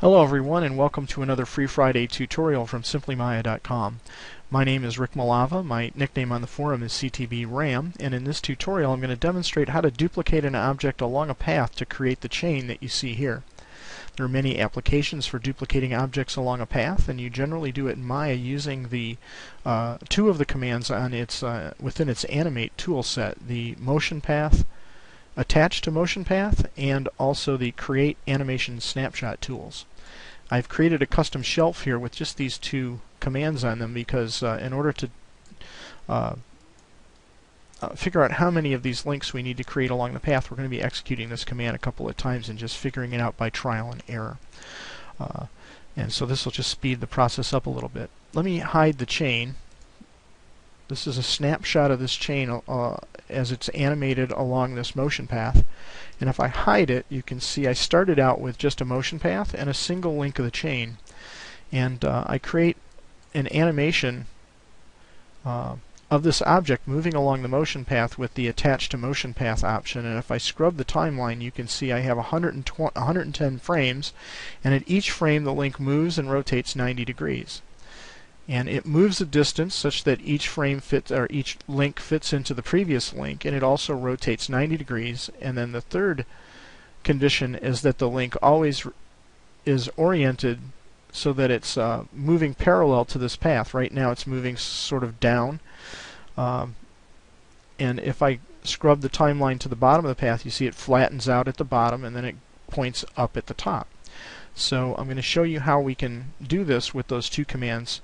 Hello everyone and welcome to another Free Friday tutorial from SimplyMaya.com. My name is Rick Malava, my nickname on the forum is CTB and in this tutorial I'm going to demonstrate how to duplicate an object along a path to create the chain that you see here. There are many applications for duplicating objects along a path and you generally do it in Maya using the uh, two of the commands on its uh, within its animate tool set, the motion path attached to motion path and also the create animation snapshot tools. I've created a custom shelf here with just these two commands on them because uh, in order to uh, uh, figure out how many of these links we need to create along the path, we're going to be executing this command a couple of times and just figuring it out by trial and error. Uh, and so this will just speed the process up a little bit. Let me hide the chain this is a snapshot of this chain uh, as it's animated along this motion path. And if I hide it, you can see I started out with just a motion path and a single link of the chain. And uh, I create an animation uh, of this object moving along the motion path with the attached to motion path option and if I scrub the timeline you can see I have 110 frames and at each frame the link moves and rotates 90 degrees and it moves a distance such that each frame fits or each link fits into the previous link and it also rotates 90 degrees. And then the third condition is that the link always is oriented so that it's uh, moving parallel to this path. Right now it's moving sort of down. Um, and if I scrub the timeline to the bottom of the path you see it flattens out at the bottom and then it points up at the top. So I'm going to show you how we can do this with those two commands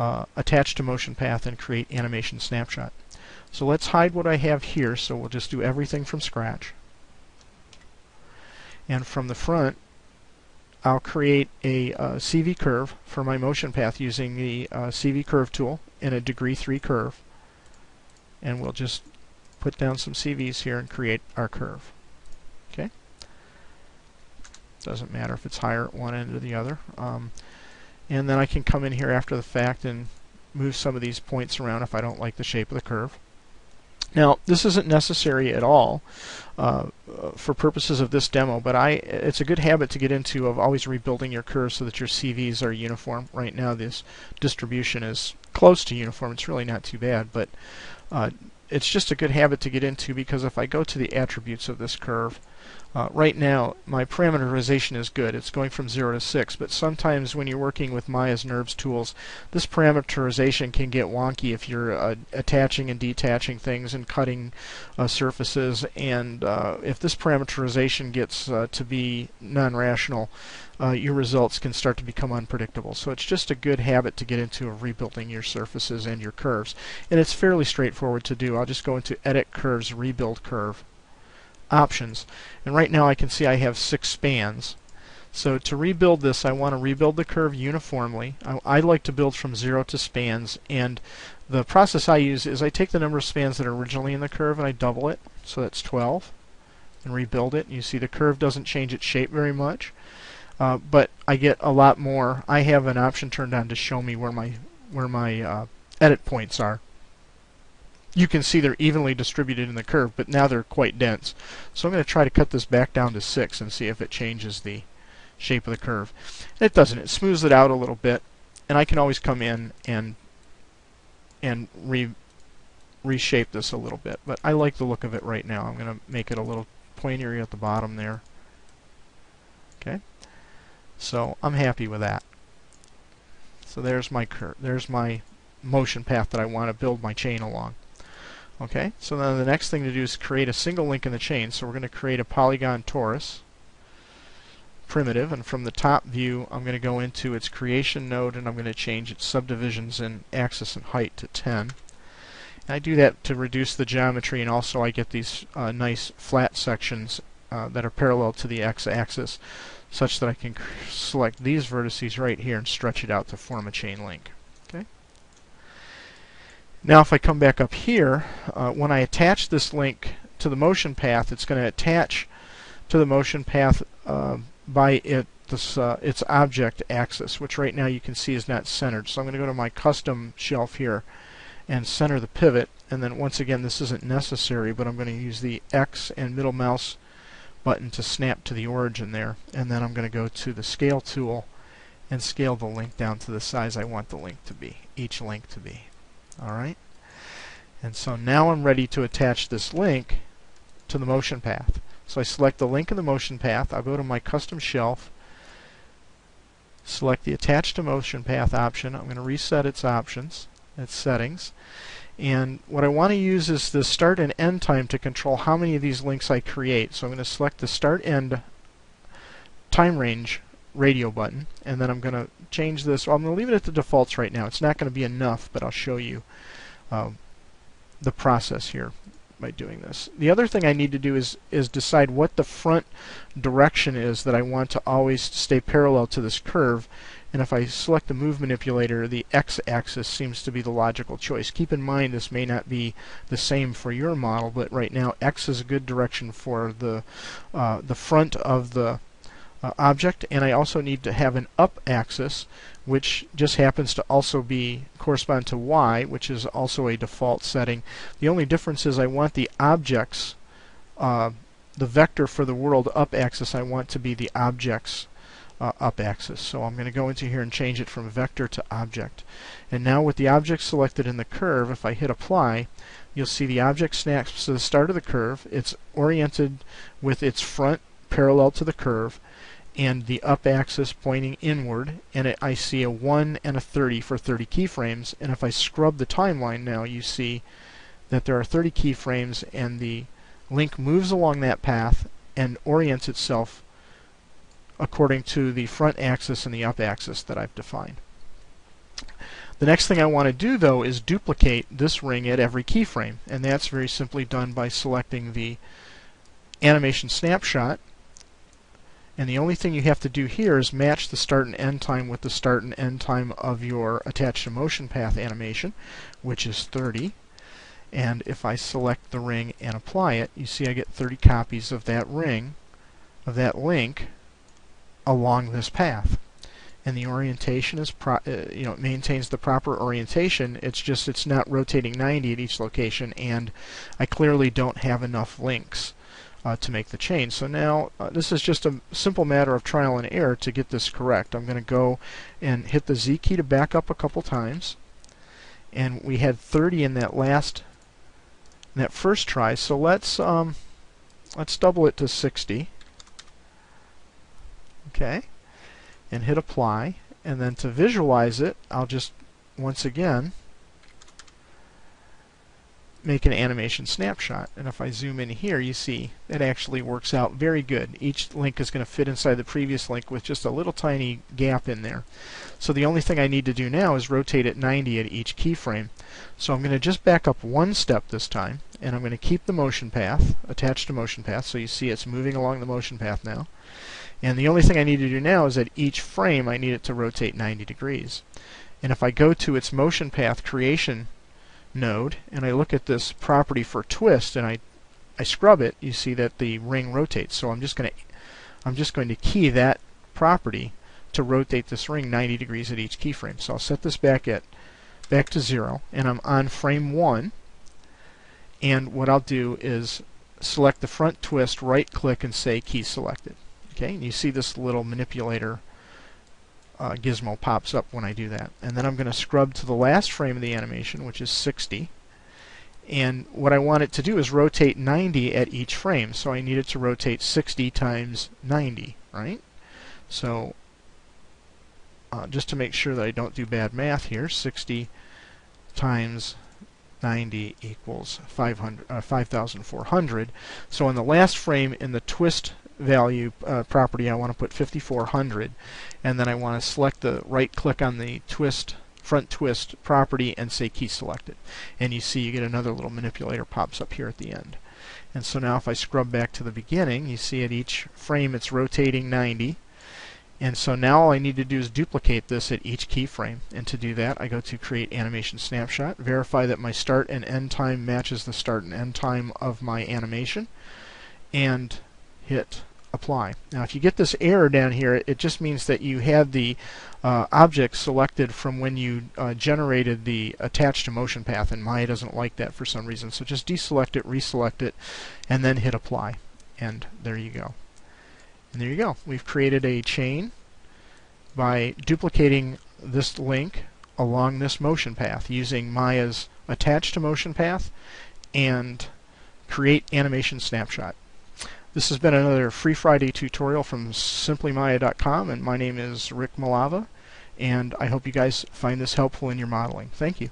uh, attach to motion path and create animation snapshot. So let's hide what I have here, so we'll just do everything from scratch. And from the front, I'll create a uh, CV curve for my motion path using the uh, CV curve tool in a degree 3 curve. And we'll just put down some CVs here and create our curve. Okay? Doesn't matter if it's higher at one end or the other. Um, and then I can come in here after the fact and move some of these points around if I don't like the shape of the curve. Now, this isn't necessary at all uh, for purposes of this demo, but I it's a good habit to get into of always rebuilding your curves so that your CVs are uniform. Right now, this distribution is close to uniform. It's really not too bad, but uh, it's just a good habit to get into because if I go to the attributes of this curve, uh, right now, my parameterization is good. It's going from 0 to 6, but sometimes when you're working with Maya's NURBS tools, this parameterization can get wonky if you're uh, attaching and detaching things and cutting uh, surfaces, and uh, if this parameterization gets uh, to be non-rational, uh, your results can start to become unpredictable. So it's just a good habit to get into of rebuilding your surfaces and your curves. And it's fairly straightforward to do. I'll just go into Edit Curves, Rebuild Curve options. And right now I can see I have six spans. So to rebuild this, I want to rebuild the curve uniformly. I, I, like to build from zero to spans, and the process I use is I take the number of spans that are originally in the curve and I double it, so that's 12, and rebuild it. You see the curve doesn't change its shape very much, uh, but I get a lot more. I have an option turned on to show me where my where my uh, edit points are you can see they're evenly distributed in the curve, but now they're quite dense. So I'm going to try to cut this back down to 6 and see if it changes the shape of the curve. It doesn't. It smooths it out a little bit, and I can always come in and and re reshape this a little bit. But I like the look of it right now. I'm going to make it a little pointier at the bottom there. Okay. So I'm happy with that. So there's my curve. There's my motion path that I want to build my chain along. Okay, so then the next thing to do is create a single link in the chain. So we're going to create a polygon torus primitive, and from the top view, I'm going to go into its creation node, and I'm going to change its subdivisions in axis and height to 10. And I do that to reduce the geometry, and also I get these uh, nice flat sections uh, that are parallel to the x-axis, such that I can select these vertices right here and stretch it out to form a chain link. Now if I come back up here, uh, when I attach this link to the motion path, it's going to attach to the motion path uh, by it, this, uh, its object axis, which right now you can see is not centered. So I'm going to go to my custom shelf here and center the pivot. And then once again, this isn't necessary, but I'm going to use the X and middle mouse button to snap to the origin there. And then I'm going to go to the scale tool and scale the link down to the size I want the link to be, each link to be. Alright? And so now I'm ready to attach this link to the motion path. So I select the link in the motion path, I'll go to my custom shelf, select the attach to motion path option, I'm going to reset its options, its settings, and what I want to use is the start and end time to control how many of these links I create. So I'm going to select the start end time range radio button and then I'm going to change this. Well, I'm going to leave it at the defaults right now. It's not going to be enough, but I'll show you uh, the process here by doing this. The other thing I need to do is, is decide what the front direction is that I want to always stay parallel to this curve. And if I select the move manipulator, the x-axis seems to be the logical choice. Keep in mind this may not be the same for your model, but right now x is a good direction for the uh, the front of the uh, object, and I also need to have an up axis, which just happens to also be correspond to y, which is also a default setting. The only difference is I want the objects, uh, the vector for the world up axis, I want to be the objects uh, up axis. So I'm going to go into here and change it from vector to object. And now with the object selected in the curve, if I hit apply, you'll see the object snaps to the start of the curve. It's oriented with its front parallel to the curve and the up axis pointing inward and it, I see a 1 and a 30 for 30 keyframes and if I scrub the timeline now you see that there are 30 keyframes and the link moves along that path and orients itself according to the front axis and the up axis that I've defined. The next thing I want to do though is duplicate this ring at every keyframe and that's very simply done by selecting the animation snapshot and the only thing you have to do here is match the start and end time with the start and end time of your attached to motion path animation, which is 30. And if I select the ring and apply it, you see I get 30 copies of that ring, of that link, along this path. And the orientation is, pro uh, you know, it maintains the proper orientation. It's just it's not rotating 90 at each location, and I clearly don't have enough links uh, to make the change. So now uh, this is just a simple matter of trial and error to get this correct. I'm going to go and hit the Z key to back up a couple times. And we had 30 in that last, in that first try. So let's um, let's double it to 60. Okay, and hit apply. And then to visualize it, I'll just once again make an animation snapshot. And if I zoom in here, you see it actually works out very good. Each link is going to fit inside the previous link with just a little tiny gap in there. So the only thing I need to do now is rotate it 90 at each keyframe. So I'm going to just back up one step this time, and I'm going to keep the motion path attached to motion path. So you see it's moving along the motion path now. And the only thing I need to do now is at each frame I need it to rotate 90 degrees. And if I go to its motion path creation node and I look at this property for twist and I I scrub it, you see that the ring rotates. So I'm just going to I'm just going to key that property to rotate this ring 90 degrees at each keyframe. So I'll set this back at back to zero and I'm on frame one and what I'll do is select the front twist, right click and say key selected. Okay, and you see this little manipulator uh, gizmo pops up when I do that. And then I'm going to scrub to the last frame of the animation, which is 60. And what I want it to do is rotate 90 at each frame. So I need it to rotate 60 times 90, right? So uh, just to make sure that I don't do bad math here, 60 times 90 equals 500, uh, 5,400. So in the last frame in the twist value uh, property, I want to put 5400 and then I want to select the right click on the twist front twist property and say key selected. And you see you get another little manipulator pops up here at the end. And so now if I scrub back to the beginning you see at each frame it's rotating 90 and so now all I need to do is duplicate this at each keyframe. And to do that I go to create animation snapshot verify that my start and end time matches the start and end time of my animation and hit apply. Now if you get this error down here, it just means that you had the uh, object selected from when you uh, generated the attached to motion path, and Maya doesn't like that for some reason. So just deselect it, reselect it, and then hit apply. and there you go. And there you go. We've created a chain by duplicating this link along this motion path using Maya's attach to motion path and create animation snapshot. This has been another Free Friday tutorial from simplymaya.com and my name is Rick Malava and I hope you guys find this helpful in your modeling. Thank you.